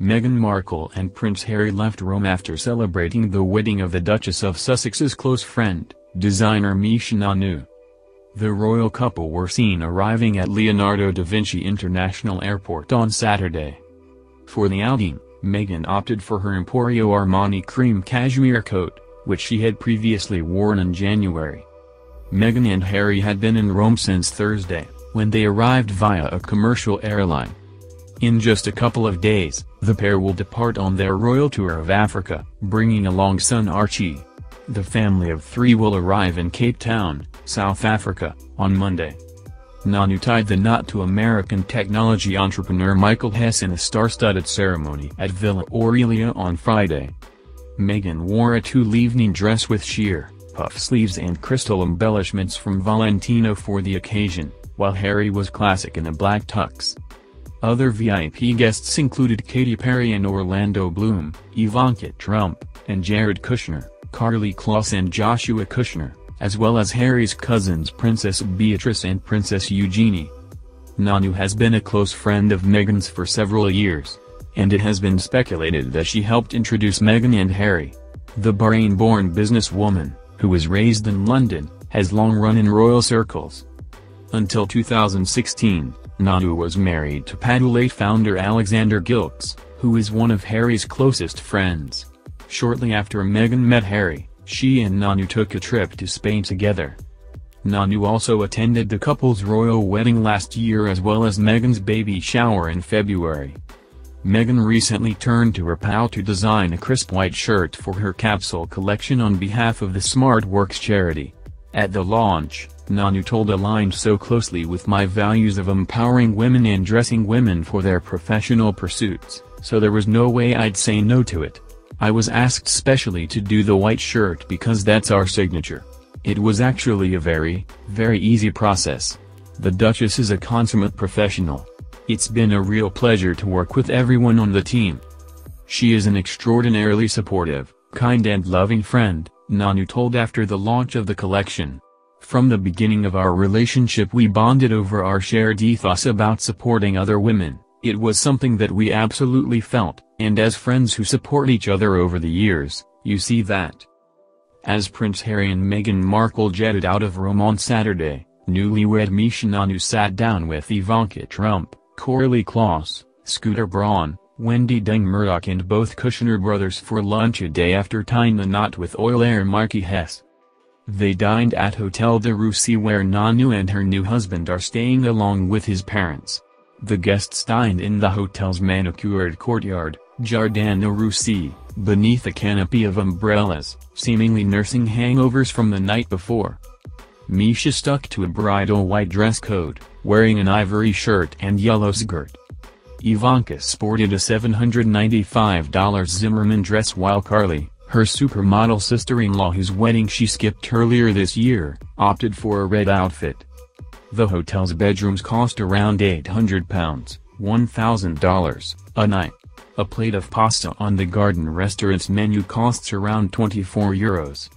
Meghan Markle and Prince Harry left Rome after celebrating the wedding of the Duchess of Sussex's close friend, designer Misha Nonoo. The royal couple were seen arriving at Leonardo da Vinci International Airport on Saturday. For the outing, Meghan opted for her Emporio Armani cream cashmere coat, which she had previously worn in January. Meghan and Harry had been in Rome since Thursday, when they arrived via a commercial airline. In just a couple of days, the pair will depart on their royal tour of Africa, bringing along son Archie. The family of three will arrive in Cape Town, South Africa, on Monday. Nonoo tied the knot to American technology entrepreneur Michael Hess in a star-studded ceremony at Villa Aurelia on Friday. Meghan wore a tulle evening dress with sheer, puff sleeves and crystal embellishments from Valentino for the occasion, while Harry was classic in a black tux. Other VIP guests included Katy Perry and Orlando Bloom, Ivanka Trump, and Jared Kushner, Karlie Kloss and Joshua Kushner as well as Harry's cousins Princess Beatrice and Princess Eugenie. Nonoo has been a close friend of Meghan's for several years, and it has been speculated that she helped introduce Meghan and Harry. The Bahrain-born businesswoman, who was raised in London, has long run in royal circles. Until 2016, Nonoo was married to Paddle8 founder Alexander Gilkes, who is one of Harry's closest friends. Shortly after Meghan met Harry, she and Nonoo took a trip to Spain together. Nonoo also attended the couple's royal wedding last year as well as Meghan's baby shower in February. Meghan recently turned to her pal to design a crisp white shirt for her capsule collection on behalf of the SmartWorks charity. At the launch, Nonoo told aligned so closely with my values of empowering women and dressing women for their professional pursuits, so there was no way I'd say no to it. I was asked specially to do the white shirt because that's our signature. It was actually a very, very easy process. The Duchess is a consummate professional. It's been a real pleasure to work with everyone on the team. She is an extraordinarily supportive, kind and loving friend, Nonoo told after the launch of the collection. From the beginning of our relationship we bonded over our shared ethos about supporting other women. It was something that we absolutely felt, and as friends who support each other over the years, you see that. As Prince Harry and Meghan Markle jetted out of Rome on Saturday, newlywed Misha sat down with Ivanka Trump, Karlie Kloss, Scooter Braun, Wendy Deng Murdoch and both Kushner brothers for lunch a day after tying the knot with oil heir Marky Hess. They dined at Hotel de Russie where Nonoo and her new husband are staying along with his parents. The guests dined in the hotel's manicured courtyard, Jardin de Russie, beneath a canopy of umbrellas, seemingly nursing hangovers from the night before. Misha stuck to a bridal white dress code, wearing an ivory shirt and yellow skirt. Ivanka sported a $795 Zimmermann dress while Karlie, her supermodel sister-in-law whose wedding she skipped earlier this year, opted for a red outfit. The hotel's bedrooms cost around £800, $1,000, a night. A plate of pasta on the garden restaurant's menu costs around 24 euros.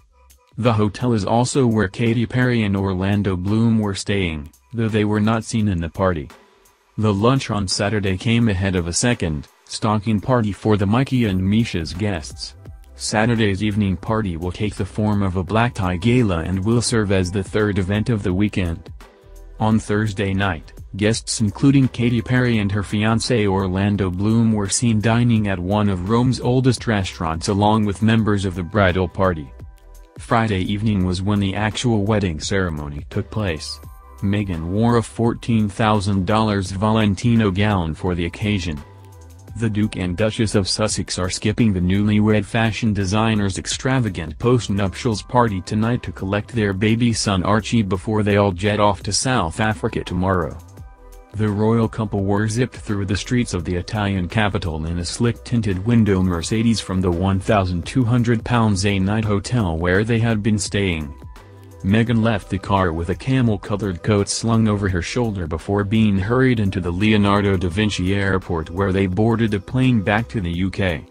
The hotel is also where Katy Perry and Orlando Bloom were staying, though they were not seen in the party. The lunch on Saturday came ahead of a second, stalking party for the Mikey and Misha's guests. Saturday's evening party will take the form of a black tie gala and will serve as the third event of the weekend. On Thursday night, guests including Katy Perry and her fiancé Orlando Bloom were seen dining at one of Rome's oldest restaurants along with members of the bridal party. Friday evening was when the actual wedding ceremony took place. Meghan wore a $14,000 Valentino gown for the occasion. The Duke and Duchess of Sussex are skipping the newlywed fashion designer's extravagant post-nuptials party tonight to collect their baby son Archie before they all jet off to South Africa tomorrow. The royal couple were zipped through the streets of the Italian capital in a slick-tinted window Mercedes from the £1,200 a night hotel where they had been staying. Meghan left the car with a camel-colored coat slung over her shoulder before being hurried into the Leonardo da Vinci airport where they boarded a plane back to the UK.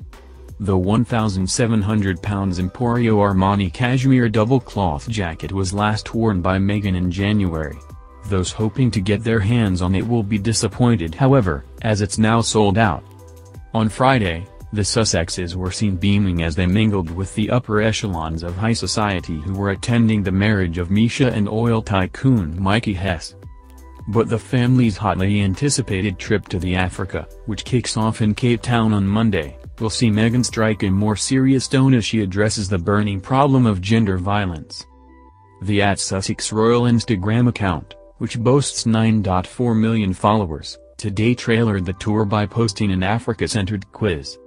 The £1,700 Emporio Armani cashmere double-cloth jacket was last worn by Meghan in January. Those hoping to get their hands on it will be disappointed however, as it's now sold out. On Friday, the Sussexes were seen beaming as they mingled with the upper echelons of high society who were attending the marriage of Misha and oil tycoon Mikey Hess. But the family's hotly anticipated trip to the Africa, which kicks off in Cape Town on Monday, will see Meghan strike a more serious tone as she addresses the burning problem of gender violence. The at Sussex Royal Instagram account, which boasts 9.4 million followers, today trailered the tour by posting an Africa-centered quiz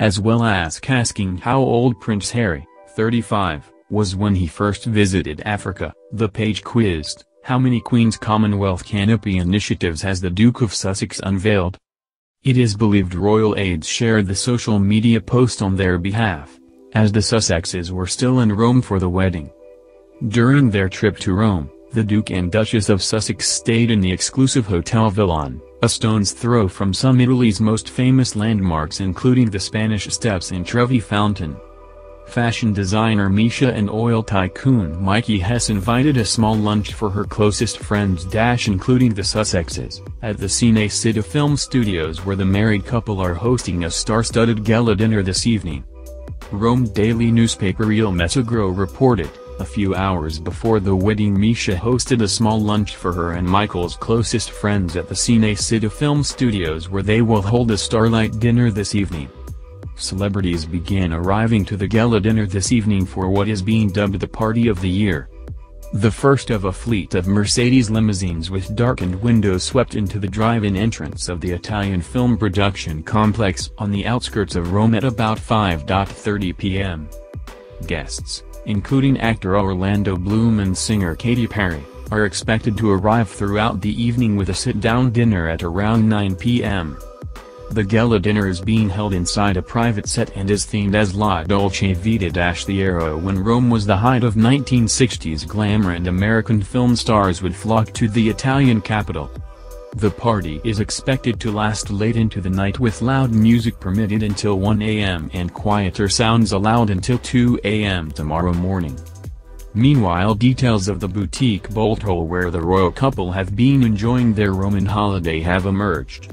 as well as asking how old Prince Harry, 35, was when he first visited Africa. The page quizzed, how many Queen's Commonwealth Canopy initiatives has the Duke of Sussex unveiled? It is believed royal aides shared the social media post on their behalf, as the Sussexes were still in Rome for the wedding. During their trip to Rome, the Duke and Duchess of Sussex stayed in the exclusive Hotel Vilòn, a stone's throw from some Italy's most famous landmarks including the Spanish Steps and Trevi Fountain. Fashion designer Misha and oil tycoon Mikey Hess invited a small lunch for her closest friends Dash including the Sussexes, at the Cinecittà Film Studios where the married couple are hosting a star-studded gala dinner this evening. Rome daily newspaper Il Messaggero reported, a few hours before the wedding Misha hosted a small lunch for her and Michael's closest friends at the Cinecittà Film Studios where they will hold a starlight dinner this evening. Celebrities began arriving to the gala dinner this evening for what is being dubbed the Party of the Year. The first of a fleet of Mercedes limousines with darkened windows swept into the drive-in entrance of the Italian film production complex on the outskirts of Rome at about 5.30 p.m. Guests including actor Orlando Bloom and singer Katy Perry, are expected to arrive throughout the evening with a sit-down dinner at around 9 p.m. The gala dinner is being held inside a private set and is themed as La Dolce Vita the era when Rome was the height of 1960s glamour and American film stars would flock to the Italian capital. The party is expected to last late into the night with loud music permitted until 1 a.m. and quieter sounds allowed until 2 a.m. tomorrow morning. Meanwhile details of the boutique bolt hole where the royal couple have been enjoying their Roman holiday have emerged.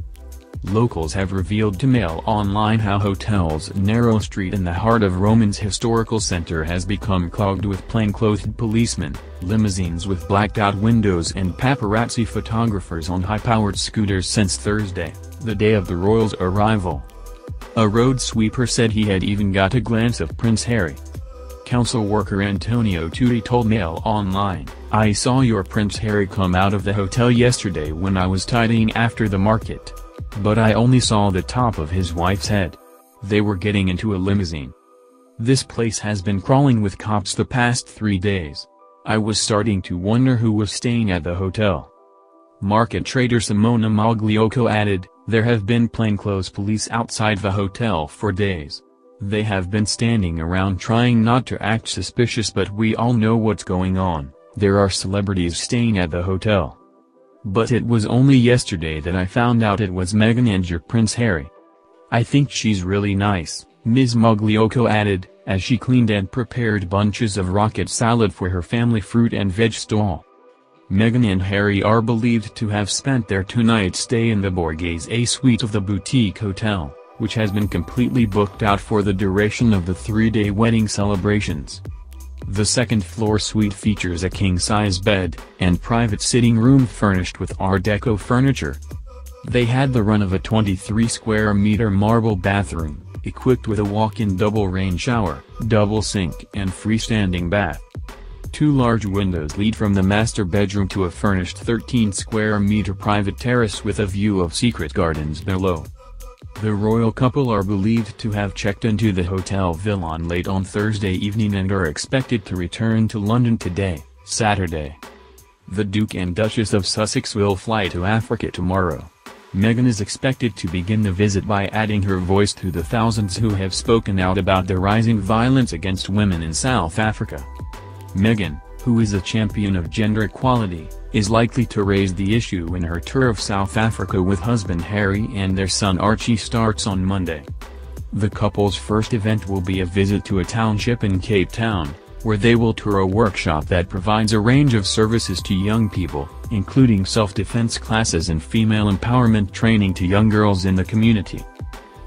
Locals have revealed to Mail Online how Hotel's narrow street in the heart of Roman's historical center has become clogged with plainclothed policemen, limousines with blacked-out windows and paparazzi photographers on high-powered scooters since Thursday, the day of the royals' arrival. A road sweeper said he had even got a glance of Prince Harry. Council worker Antonio Tutti told Mail Online, I saw your Prince Harry come out of the hotel yesterday when I was tidying after the market. But I only saw the top of his wife's head. They were getting into a limousine. This place has been crawling with cops the past three days. I was starting to wonder who was staying at the hotel. Market trader Simona Magliocco added, there have been plainclothes police outside the hotel for days. They have been standing around trying not to act suspicious but we all know what's going on, there are celebrities staying at the hotel. But it was only yesterday that I found out it was Meghan and your Prince Harry. I think she's really nice, Ms. Magliocco added, as she cleaned and prepared bunches of rocket salad for her family fruit and veg stall. Meghan and Harry are believed to have spent their two-night stay in the Borghese A suite of the boutique hotel, which has been completely booked out for the duration of the three-day wedding celebrations. The second-floor suite features a king-size bed, and private sitting room furnished with Art Deco furniture. They had the run of a 23-square-meter marble bathroom, equipped with a walk-in double rain shower, double sink and freestanding bath. Two large windows lead from the master bedroom to a furnished 13-square-meter private terrace with a view of secret gardens below. The royal couple are believed to have checked into the Hotel Vilòn late on Thursday evening and are expected to return to London today, Saturday. The Duke and Duchess of Sussex will fly to Africa tomorrow. Meghan is expected to begin the visit by adding her voice to the thousands who have spoken out about the rising violence against women in South Africa. Meghan, who is a champion of gender equality, is likely to raise the issue in her tour of South Africa with husband Harry and their son Archie starts on Monday. The couple's first event will be a visit to a township in Cape Town, where they will tour a workshop that provides a range of services to young people, including self-defense classes and female empowerment training to young girls in the community.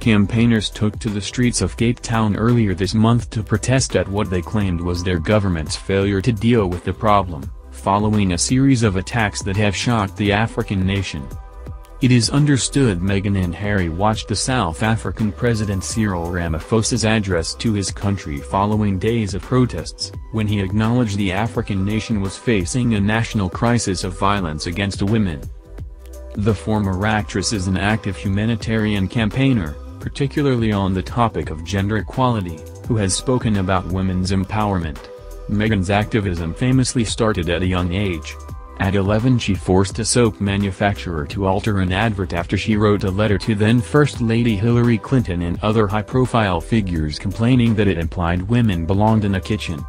campaigners took to the streets of Cape Town earlier this month to protest at what they claimed was their government's failure to deal with the problem, following a series of attacks that have shocked the African nation. It is understood Meghan and Harry watched the South African President Cyril Ramaphosa's address to his country following days of protests, when he acknowledged the African nation was facing a national crisis of violence against women. The former actress is an active humanitarian campaigner, particularly on the topic of gender equality, who has spoken about women's empowerment. Meghan's activism famously started at a young age, at 11 she forced a soap manufacturer to alter an advert after she wrote a letter to then First Lady Hillary Clinton and other high-profile figures complaining that it implied women belonged in a kitchen.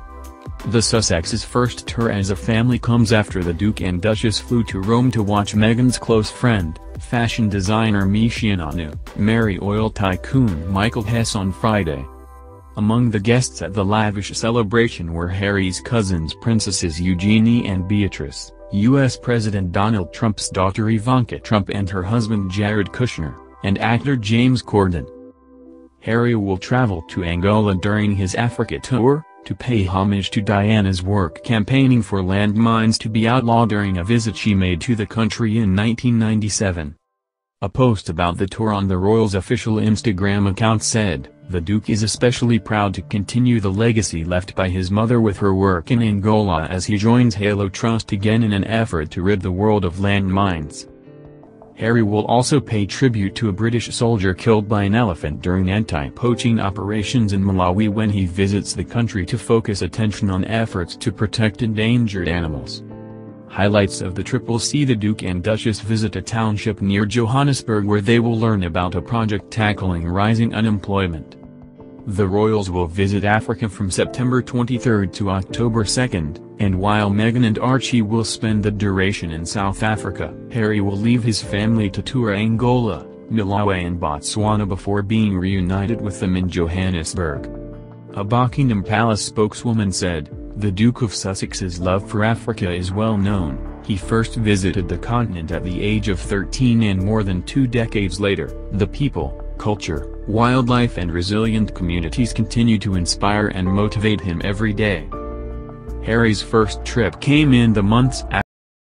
The Sussexes' first tour as a family comes after the Duke and Duchess flew to Rome to watch Meghan's close friend, fashion designer Misha Nonoo, marry oil tycoon Michael Hess on Friday. Among the guests at the lavish celebration were Harry's cousins Princesses Eugenie and Beatrice. U.S. President Donald Trump's daughter Ivanka Trump and her husband Jared Kushner, and actor James Corden. Harry will travel to Angola during his Africa tour, to pay homage to Diana's work campaigning for landmines to be outlawed during a visit she made to the country in 1997. A post about the tour on the royals' official Instagram account said, the Duke is especially proud to continue the legacy left by his mother with her work in Angola as he joins Halo Trust again in an effort to rid the world of landmines. Harry will also pay tribute to a British soldier killed by an elephant during anti-poaching operations in Malawi when he visits the country to focus attention on efforts to protect endangered animals. Highlights of the trip will see the Duke and Duchess visit a township near Johannesburg where they will learn about a project tackling rising unemployment. The royals will visit Africa from September 23 to October 2, and while Meghan and Archie will spend the duration in South Africa, Harry will leave his family to tour Angola, Malawi and Botswana before being reunited with them in Johannesburg. A Buckingham Palace spokeswoman said, the Duke of Sussex's love for Africa is well known, he first visited the continent at the age of 13 and more than two decades later, the people, culture, wildlife and resilient communities continue to inspire and motivate him every day. Harry's first trip came in the months after